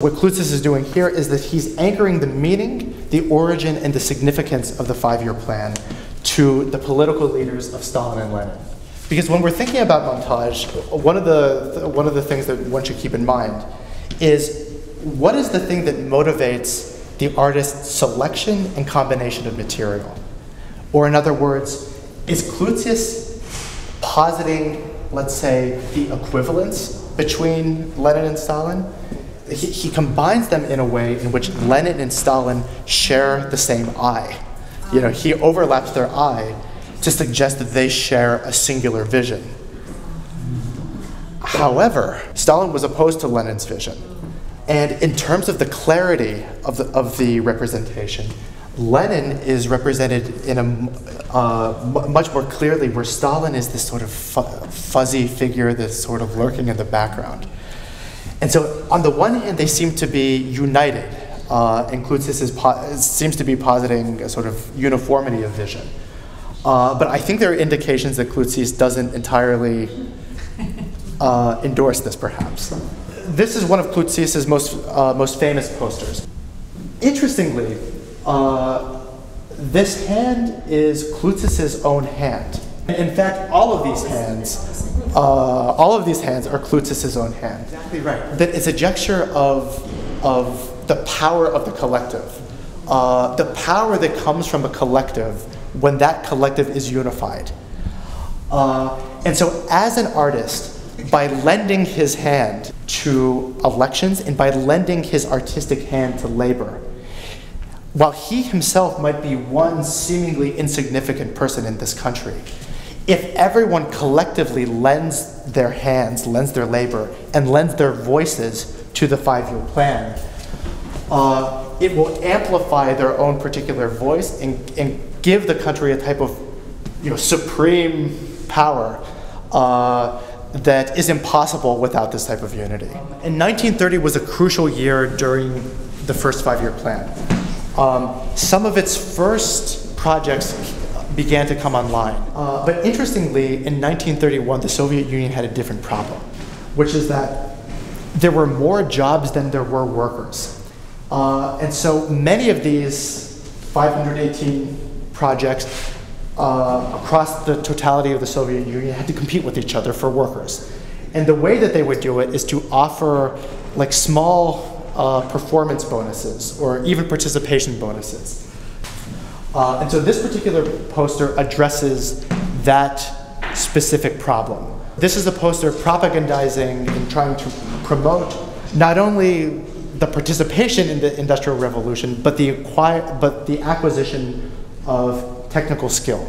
What Klutsis is doing here is that he's anchoring the meaning, the origin, and the significance of the five year plan to the political leaders of Stalin and Lenin. Because when we're thinking about montage, one of the, one of the things that one should keep in mind is what is the thing that motivates the artist's selection and combination of material? Or, in other words, is Klutsis positing, let's say, the equivalence between Lenin and Stalin? He, he combines them in a way in which Lenin and Stalin share the same eye. You know, he overlaps their eye to suggest that they share a singular vision. However, Stalin was opposed to Lenin's vision. And in terms of the clarity of the, of the representation, Lenin is represented in a uh, much more clearly, where Stalin is this sort of fu fuzzy figure that's sort of lurking in the background. And so, on the one hand, they seem to be united, uh, and Klutsis seems to be positing a sort of uniformity of vision. Uh, but I think there are indications that Klutsis doesn't entirely uh, endorse this, perhaps. This is one of Klutsis's most, uh, most famous posters. Interestingly, uh, this hand is Klutsis's own hand. In fact, all of these hands uh, all of these hands are Klutsis' own hand. Exactly right. That it's a gesture of, of the power of the collective. Uh, the power that comes from a collective when that collective is unified. Uh, and so, as an artist, by lending his hand to elections and by lending his artistic hand to labor, while he himself might be one seemingly insignificant person in this country, if everyone collectively lends their hands, lends their labor, and lends their voices to the five year plan, uh, it will amplify their own particular voice and, and give the country a type of you know, supreme power uh, that is impossible without this type of unity. And 1930 was a crucial year during the first five year plan. Um, some of its first projects began to come online. Uh, but interestingly, in 1931, the Soviet Union had a different problem, which is that there were more jobs than there were workers. Uh, and so many of these 518 projects uh, across the totality of the Soviet Union had to compete with each other for workers. And the way that they would do it is to offer like small uh, performance bonuses or even participation bonuses. Uh, and so this particular poster addresses that specific problem. This is a poster propagandizing and trying to promote not only the participation in the Industrial Revolution, but the, acquire, but the acquisition of technical skill.